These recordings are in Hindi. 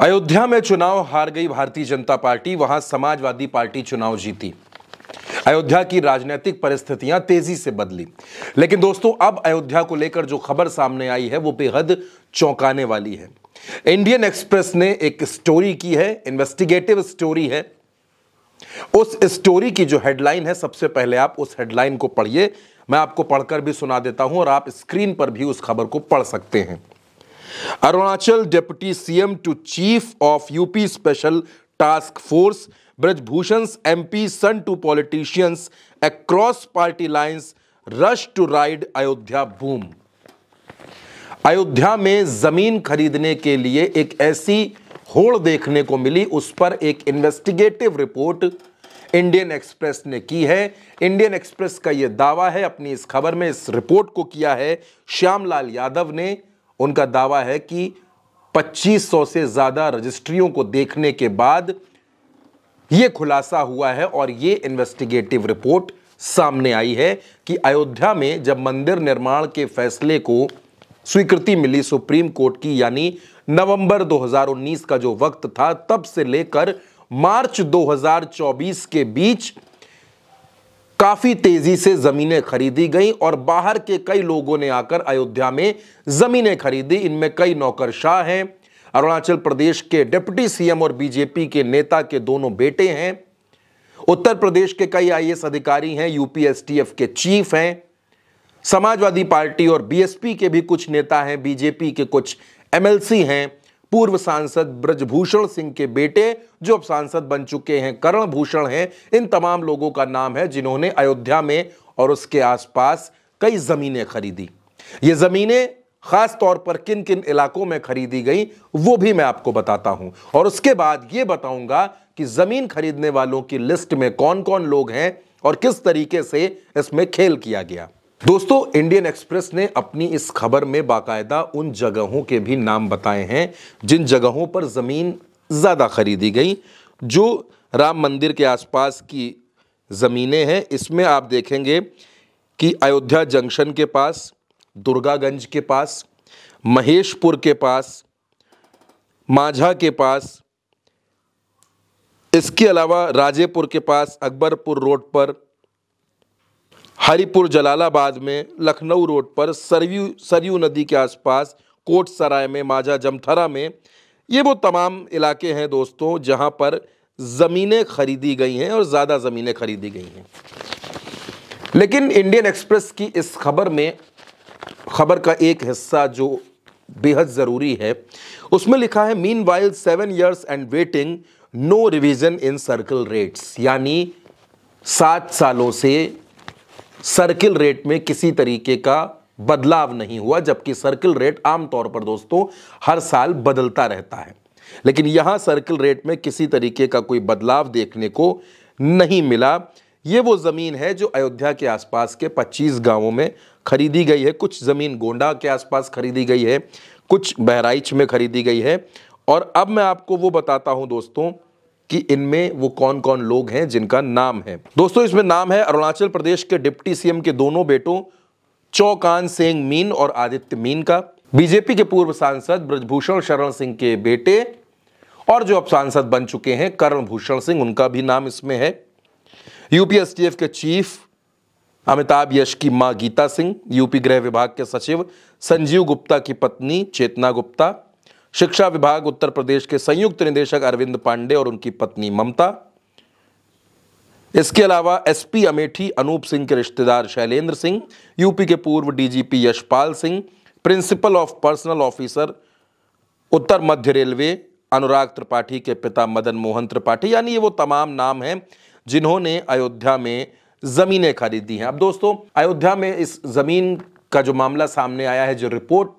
अयोध्या में चुनाव हार गई भारतीय जनता पार्टी, वहाँ समाजवादी पार्टी चुनाव जीती। अयोध्या की राजनीतिक परिस्थितियाँ तेज़ी से बदली। लेकिन दोस्तों, अब अयोध्या को लेकर जो खबर सामने आई है, वो बेहद चौंकाने वाली है। इंडियन एक्सप्रेस ने एक स्टोरी की है, इन्वेस्टिगेटिव स्टोरी है। उस स्टोरी की जो हेडलाइन है, सबसे पहले आप उस हेडलाइन को पढ़िए। मैं आपको पढ़कर भी सुना देता हूँ और आप स्क्रीन पर भी उस खबर को पढ़ सकते हैं। Arunachal deputy CM to chief of UP special task force Brajbhushan MP, son to politicians across party lines rush to ride Ayodhya boom Ayodhya में ज़मीन खरीदने के लिए एक ऐसी होड़ देखने को मिली, उस पर एक इन्वेस्टिगेटिव रिपोर्ट इंडियन एक्सप्रेस ने की है। इंडियन एक्सप्रेस का यह दावा है, अपनी इस खबर में इस रिपोर्ट को किया है। श्यामलाल यादव ने उनका दावा है कि 2500 से ज़्यादा रजिस्ट्रियों को देखने के बाद यह खुलासा हुआ है और यह इन्वेस्टिगेटिव रिपोर्ट सामने आई है कि अयोध्या में जब मंदिर निर्माण के फैसले को स्वीकृति मिली सुप्रीम कोर्ट की, यानी नवंबर 2019 का जो वक्त था, तब से लेकर मार्च 2024 के बीच काफ़ी तेज़ी से जमीनें खरीदी गई और बाहर के कई लोगों ने आकर अयोध्या में जमीनें खरीदी। इनमें कई नौकरशाह हैं। अरुणाचल प्रदेश के डिप्टी सीएम और बीजेपी के नेता के दोनों बेटे हैं। उत्तर प्रदेश के कई आईएएस अधिकारी हैं यूपीएसटीएफ के चीफ हैं। समाजवादी पार्टी और बीएसपी के भी कुछ नेता हैं। बीजेपी के कुछ एमएलसी हैं। पूर्व सांसद ब्रजभूषण सिंह के बेटे, जो अब सांसद बन चुके हैं करण भूषण हैं। इन तमाम लोगों का नाम है जिन्होंने अयोध्या में और उसके आसपास कई जमीनें खरीदी। ये जमीनें खास तौर पर किन किन इलाकों में खरीदी गई, वो भी मैं आपको बताता हूँ। और उसके बाद ये बताऊँगा कि ज़मीन खरीदने वालों की लिस्ट में कौन कौन लोग हैं और किस तरीके से इसमें खेल किया गया। दोस्तों इंडियन एक्सप्रेस ने अपनी इस खबर में बाकायदा उन जगहों के भी नाम बताए हैं, जिन जगहों पर ज़मीन ज़्यादा खरीदी गई, जो राम मंदिर के आसपास की ज़मीनें हैं। इसमें आप देखेंगे कि अयोध्या जंक्शन के पास, दुर्गागंज के पास, महेशपुर के पास, माझा के पास, इसके अलावा राजेपुर के पास, अकबरपुर रोड पर हरिपुर जलालाबाद में लखनऊ रोड पर सरयू सरयू नदी के आसपास कोट सराय में माजा जमथरा में, ये वो तमाम इलाके हैं दोस्तों, जहाँ पर ज़मीनें खरीदी गई हैं और ज़्यादा ज़मीनें खरीदी गई हैं। लेकिन इंडियन एक्सप्रेस की इस खबर में, खबर का एक हिस्सा जो बेहद ज़रूरी है, उसमें लिखा है meanwhile seven years and waiting no revision in circle rates यानी सात सालों से सर्किल रेट में किसी तरीके का बदलाव नहीं हुआ, जबकि सर्किल रेट आमतौर पर दोस्तों हर साल बदलता रहता है। लेकिन यहाँ सर्किल रेट में किसी तरीके का कोई बदलाव देखने को नहीं मिला। ये वो ज़मीन है जो अयोध्या के आसपास के 25 गाँवों में खरीदी गई है। कुछ ज़मीन गोंडा के आसपास खरीदी गई है, कुछ बहराइच में खरीदी गई है। और अब मैं आपको वो बताता हूँ दोस्तों कि इनमें वो कौन कौन लोग हैं जिनका नाम है। दोस्तों, इसमें नाम है अरुणाचल प्रदेश के डिप्टी सीएम के दोनों बेटों, चौकान सिंह मीन और आदित्य मीन का। बीजेपी के पूर्व सांसद ब्रजभूषण शरण सिंह के बेटे और जो अब सांसद बन चुके हैं करण भूषण सिंह, उनका भी नाम इसमें है। यूपीएसटीएफ के चीफ अमिताभ यश की माँ गीता सिंह, यूपी गृह विभाग के सचिव संजीव गुप्ता की पत्नी चेतना गुप्ता शिक्षा विभाग उत्तर प्रदेश के संयुक्त निदेशक अरविंद पांडे और उनकी पत्नी ममता। इसके अलावा एसपी अमेठी अनूप सिंह के रिश्तेदार शैलेंद्र सिंह, यूपी के पूर्व DGP Yashpal Singh, principal of personal officer Uttar Madhya railway, Anurag Tripathi के पिता मदन मोहन त्रिपाठी, यानी ये वो तमाम नाम हैं जिन्होंने अयोध्या में ज़मीनें खरीदी हैं। अब दोस्तों, अयोध्या में इस ज़मीन का जो मामला सामने आया है, जो रिपोर्ट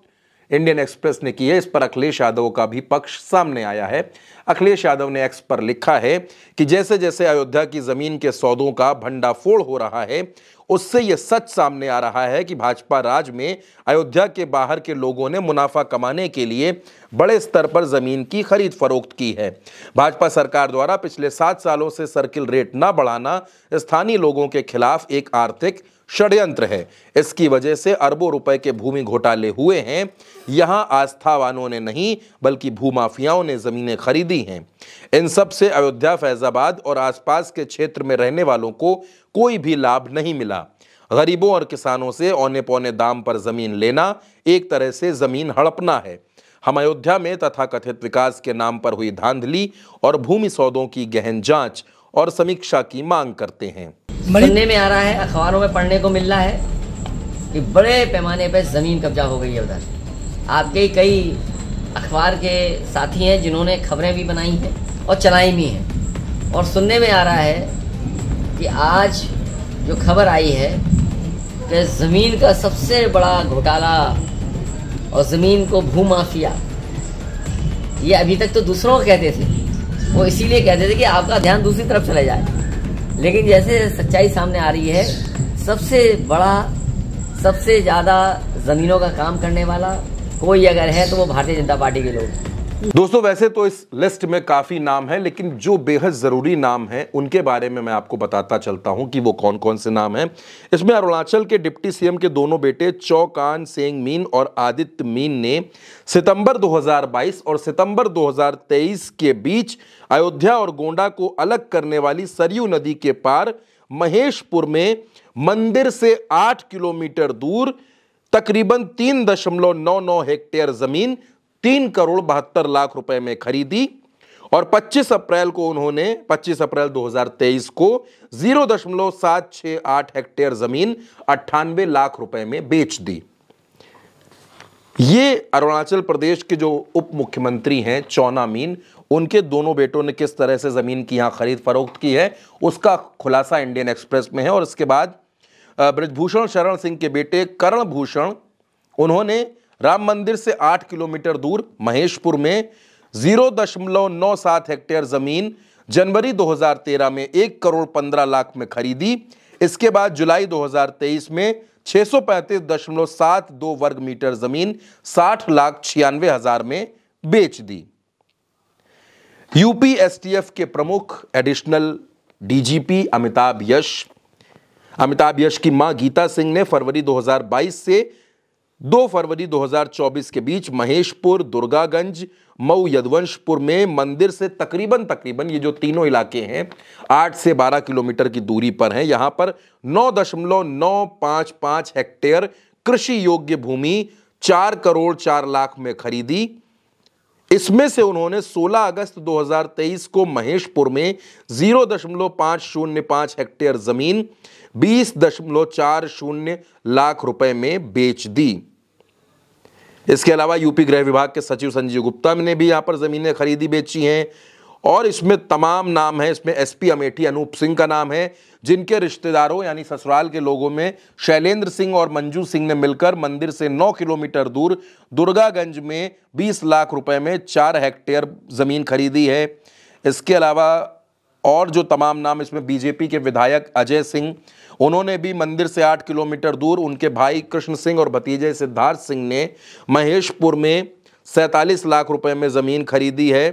इंडियन एक्सप्रेस ने की है। इस पर अखिलेश यादव का भी पक्ष सामने आया है। अखिलेश यादव ने एक्स पर लिखा है कि जैसे जैसे अयोध्या की ज़मीन के सौदों का भंडाफोड़ हो रहा है, उससे यह सच सामने आ रहा है कि भाजपा राज में अयोध्या के बाहर के लोगों ने मुनाफा कमाने के लिए बड़े स्तर पर ज़मीन की खरीद फरोख्त की है। भाजपा सरकार द्वारा पिछले सात सालों से सर्किल रेट न बढ़ाना स्थानीय लोगों के खिलाफ एक आर्थिक षड्यंत्र है। इसकी वजह से अरबों रुपए के भूमि घोटाले हुए हैं। यहाँ आस्थावानों ने नहीं, बल्कि भूमाफियाओं ने जमीनें खरीदी हैं। इन सबसे अयोध्या फैजाबाद और आसपास के क्षेत्र में रहने वालों को कोई भी लाभ नहीं मिला। गरीबों और किसानों से औने पौने दाम पर ज़मीन लेना एक तरह से ज़मीन हड़पना है। हम अयोध्या में तथाकथित विकास के नाम पर हुई धांधली और भूमि सौदों की गहन जाँच और समीक्षा की मांग करते हैं। सुनने में आ रहा है अखबारों में पढ़ने को मिल रहा है कि बड़े पैमाने पर ज़मीन कब्जा हो गई है उधर। आपके कई अखबार के साथी हैं जिन्होंने खबरें भी बनाई हैं और चलाई भी हैं। और सुनने में आ रहा है कि आज जो खबर आई है कि ज़मीन का सबसे बड़ा घोटाला और ज़मीन को भूमाफिया, ये अभी तक तो दूसरों को कहते थे। वो इसीलिए कहते थे कि आपका ध्यान दूसरी तरफ़ चले जाए। लेकिन जैसे सच्चाई सामने आ रही है, सबसे बड़ा, सबसे ज़्यादा ज़मीनों का काम करने वाला कोई अगर है तो वो भारतीय जनता पार्टी के लोग। दोस्तों, वैसे तो इस लिस्ट में काफ़ी नाम है, लेकिन जो बेहद ज़रूरी नाम है, उनके बारे में मैं आपको बताता चलता हूँ कि वो कौन कौन से नाम हैं। इसमें अरुणाचल के डिप्टी सीएम के दोनों बेटे चौकान सेंग मीन और आदित्य मीन ने सितंबर 2022 और सितंबर 2023 के बीच अयोध्या और गोंडा को अलग करने वाली सरयू नदी के पार महेशपुर में मंदिर से आठ किलोमीटर दूर तकरीबन तीन दशमलव नौ नौ हेक्टेयर ज़मीन तीन करोड़ बहत्तर लाख रुपए में खरीदी और 25 अप्रैल को उन्होंने 25 अप्रैल 2023 को ज़ीरो दशमलव सात छह आठ हेक्टेयर ज़मीन अट्ठानवे लाख रुपए में बेच दी। ये अरुणाचल प्रदेश के जो उप मुख्यमंत्री हैं, चौना मीन, उनके दोनों बेटों ने किस तरह से ज़मीन की यहाँ खरीद फरोख्त की है, उसका खुलासा इंडियन एक्सप्रेस में है और इसके बाद ब्रजभूषण शरण सिंह के बेटे करण भूषण, उन्होंने राम मंदिर से आठ किलोमीटर दूर महेशपुर में ज़ीरो दशमलव नौ सात हेक्टेयर ज़मीन जनवरी 2013 में एक करोड़ पंद्रह लाख में खरीदी। इसके बाद जुलाई 2023 में छह सौ पैंतीस दशमलव सात दो वर्ग मीटर ज़मीन साठ लाख छियानवे हज़ार में बेच दी। यूपी एसटीएफ के प्रमुख एडिशनल डीजीपी अमिताभ यश अमिताभ यश की माँ गीता सिंह ने फरवरी 2022 से 2 फरवरी 2024 के बीच महेशपुर, दुर्गागंज, मऊ, यदवंशपुर में मंदिर से तकरीबन तकरीबन ये जो तीनों इलाके हैं 8 से 12 किलोमीटर की दूरी पर हैं। यहाँ पर नौ दशमलव नौ पाँच पाँच हेक्टेयर कृषि योग्य भूमि, चार करोड़ चार लाख में खरीदी। इसमें से उन्होंने 16 अगस्त 2023 को महेशपुर में ज़ीरो दशमलव पाँच शून्य पाँच हेक्टेयर ज़मीन बीस दशमलव चार शून्य लाख रुपए में बेच दी। इसके अलावा यूपी गृह विभाग के सचिव संजीव गुप्ता ने भी यहाँ पर जमीनें खरीदी बेची हैं। और इसमें तमाम नाम है, इसमें एसपी अमेठी अनूप सिंह का नाम है, जिनके रिश्तेदारों, यानी ससुराल के लोगों में शैलेंद्र सिंह और मंजू सिंह ने मिलकर मंदिर से 9 किलोमीटर दूर दुर्गागंज में 20 लाख रुपए में चार हेक्टेयर ज़मीन खरीदी है। इसके अलावा और जो तमाम नाम इसमें बीजेपी के विधायक अजय सिंह, उन्होंने भी मंदिर से आठ किलोमीटर दूर उनके भाई कृष्ण सिंह और भतीजे सिद्धार्थ सिंह ने महेशपुर में सैंतालीस लाख रुपए में ज़मीन खरीदी है।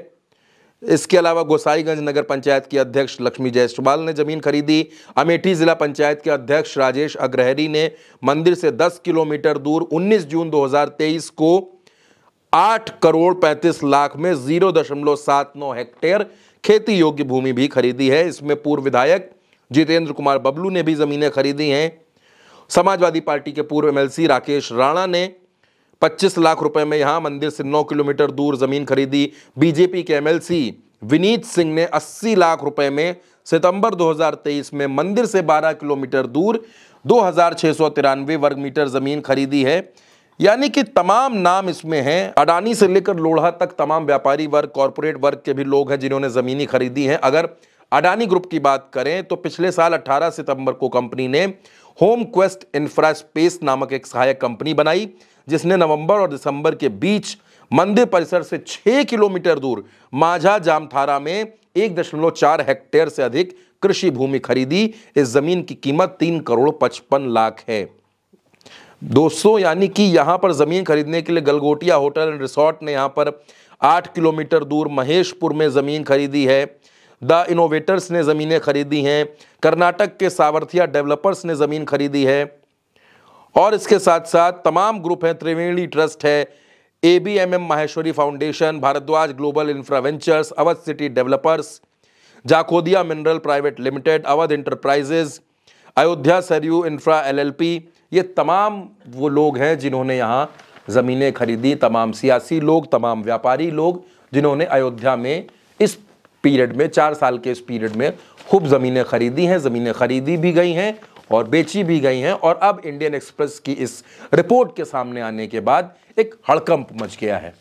इसके अलावा गोसाईगंज नगर पंचायत की अध्यक्ष लक्ष्मी जायसवाल ने ज़मीन खरीदी। अमेठी जिला पंचायत के अध्यक्ष राजेश अग्रहरी ने मंदिर से 10 किलोमीटर दूर 19 जून 2023 को 8 करोड़ 35 लाख में ज़ीरो दशमलव सात नौ हेक्टेयर खेती योग्य भूमि भी खरीदी है। इसमें पूर्व विधायक जितेंद्र कुमार बबलू ने भी जमीनें खरीदी हैं। समाजवादी पार्टी के पूर्व एमएलसी राकेश राणा ने 25 लाख रुपए में यहाँ मंदिर से 9 किलोमीटर दूर ज़मीन खरीदी बीजेपी के एमएलसी विनीत सिंह ने 80 लाख रुपए में सितंबर 2023 में मंदिर से 12 किलोमीटर दूर दो हज़ार छह सौ तिरानवे वर्ग मीटर ज़मीन खरीदी है। यानी कि तमाम नाम इसमें हैं। अडानी से लेकर लोढ़ा तक तमाम व्यापारी वर्ग, कॉरपोरेट वर्ग के भी लोग हैं जिन्होंने ज़मीनी खरीदी है। अगर अडानी ग्रुप की बात करें तो पिछले साल 18 सितंबर को कंपनी ने होम क्वेस्ट इंफ्रास्पेस नामक एक सहायक कंपनी बनाई। जिसने नवंबर और दिसंबर के बीच मंदिर परिसर से छह किलोमीटर दूर माझा जामथारा में एक दशमलव चार हेक्टेयर से अधिक कृषि भूमि खरीदी। इस ज़मीन की कीमत तीन करोड़ पचपन लाख है। दोस्तों, यानी कि यहाँ पर ज़मीन खरीदने के लिए गलगोटिया होटल एंड रिसोर्ट ने यहाँ पर आठ किलोमीटर दूर महेशपुर में ज़मीन खरीदी है। द इनोवेटर्स ने ज़मीनें खरीदी हैं। कर्नाटक के सावरथिया डेवलपर्स ने ज़मीन खरीदी है। और इसके साथ साथ तमाम ग्रुप हैं, त्रिवेणी ट्रस्ट है A B M M Maheshwari foundation, Bharadwaj global infraventures Awadh city developers Jakodia mineral private limited, Awadh enterprises Ayodhya Saryu infra LLP, ये तमाम वो लोग हैं जिन्होंने यहाँ ज़मीनें खरीदी, तमाम सियासी लोग, तमाम व्यापारी लोग, जिन्होंने अयोध्या में इस पीरियड में, चार साल के इस पीरियड में खूब ज़मीनें खरीदी हैं, ज़मीनें खरीदी भी गई हैं और बेची भी गई हैं और अब इंडियन एक्सप्रेस की इस रिपोर्ट के सामने आने के बाद एक हड़कंप मच गया है।